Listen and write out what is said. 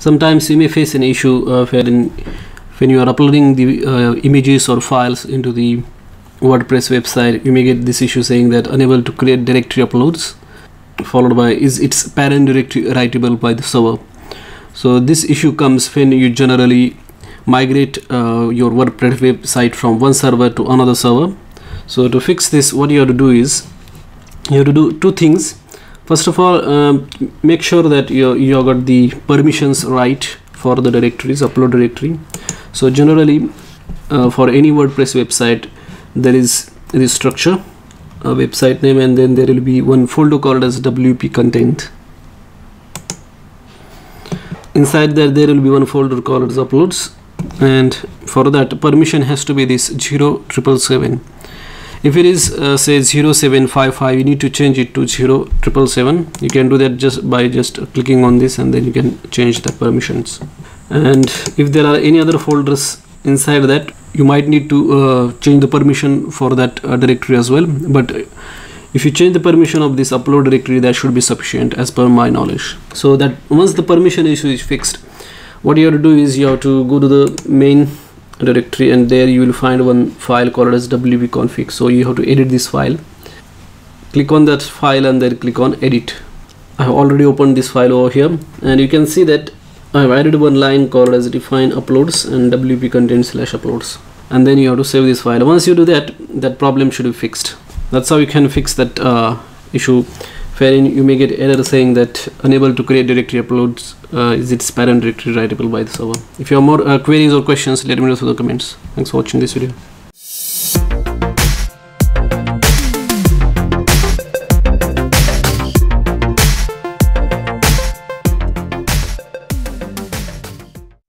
sometimes you may face an issue uh, wherein when you are uploading the uh, images or files into the WordPress website you may get this issue saying that unable to create directory uploads followed by is its parent directory writable by the server. So this issue comes when you generally migrate uh, your WordPress website from one server to another server. So to fix this what you have to do is you have to do two things first of all um, make sure that you you got the permissions right for the directories upload directory. So generally uh, for any WordPress website there is this structure a website name and then there will be one folder called as WP content. Inside there there will be one folder called as uploads. And for that permission has to be this 0777 if it is uh, say 0755 you need to change it to 0777 you can do that just by just clicking on this and then you can change the permissions. And if there are any other folders inside that you might need to uh, change the permission for that uh, directory as well. But if you change the permission of this upload directory that should be sufficient as per my knowledge. So that once the permission issue is fixed what you have to do is you have to go to the main directory and there you will find one file called as wp-config so you have to edit this file. Click on that file and then click on edit. I have already opened this file over here and you can see that I have added one line called as define uploads and wp content slash uploads. And then you have to save this file. Once you do that that problem should be fixed. That's how you can fix that uh, issue wherein you may get error saying that unable to create directory uploads uh, is its parent directory writable by the server. If you have more uh, queries or questions let me know through the comments. Thanks for watching this video